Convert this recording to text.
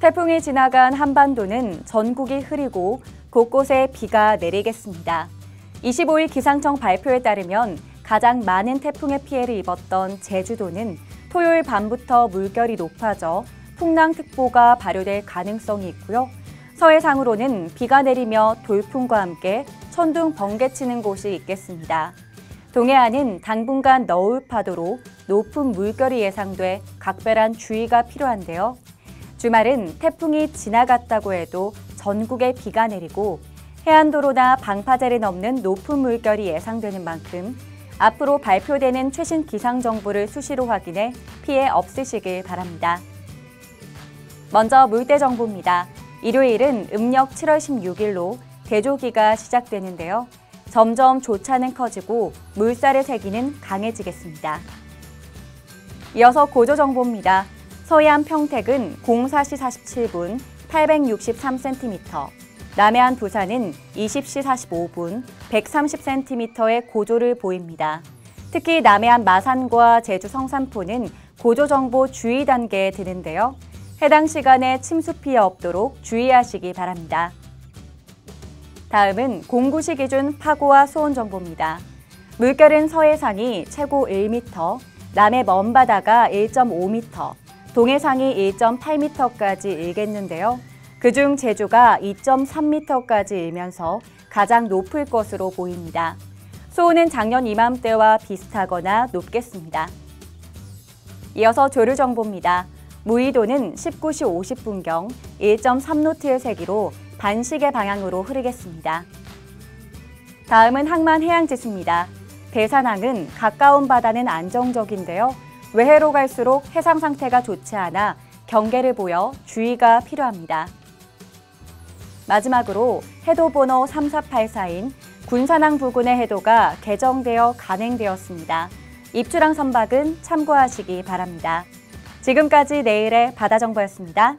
태풍이 지나간 한반도는 전국이 흐리고 곳곳에 비가 내리겠습니다. 25일 기상청 발표에 따르면 가장 많은 태풍의 피해를 입었던 제주도는 토요일 밤부터 물결이 높아져 풍랑특보가 발효될 가능성이 있고요. 서해상으로는 비가 내리며 돌풍과 함께 천둥 번개 치는 곳이 있겠습니다. 동해안은 당분간 너울 파도로 높은 물결이 예상돼 각별한 주의가 필요한데요. 주말은 태풍이 지나갔다고 해도 전국에 비가 내리고 해안도로나 방파제를 넘는 높은 물결이 예상되는 만큼 앞으로 발표되는 최신 기상 정보를 수시로 확인해 피해 없으시길 바랍니다. 먼저 물때 정보입니다. 일요일은 음력 7월 16일로 대조기가 시작되는데요. 점점 조차는 커지고 물살의 세기는 강해지겠습니다. 이어서 고조 정보입니다. 서해안 평택은 04시 47분 863cm, 남해안 부산은 20시 45분 130cm의 고조를 보입니다. 특히 남해안 마산과 제주 성산포는 고조 정보 주의 단계에 드는데요. 해당 시간에 침수 피해 없도록 주의하시기 바랍니다. 다음은 공구시 기준 파고와 수온 정보입니다. 물결은 서해상이 최고 1m, 남해 먼바다가 1.5m, 동해상이 1.8m까지 일겠는데요. 그중 제주가 2.3m까지 일면서 가장 높을 것으로 보입니다. 수온은 작년 이맘때와 비슷하거나 높겠습니다. 이어서 조류 정보입니다. 무의도는 19시 50분경 1.3노트의 세기로 반시계 방향으로 흐르겠습니다. 다음은 항만 해양지수입니다. 대산항은 가까운 바다는 안정적인데요. 외해로 갈수록 해상 상태가 좋지 않아 경계를 보여 주의가 필요합니다. 마지막으로 해도 번호 3484인 군산항 부근의 해도가 개정되어 간행되었습니다. 입주랑 선박은 참고하시기 바랍니다. 지금까지 내일의 바다정보였습니다.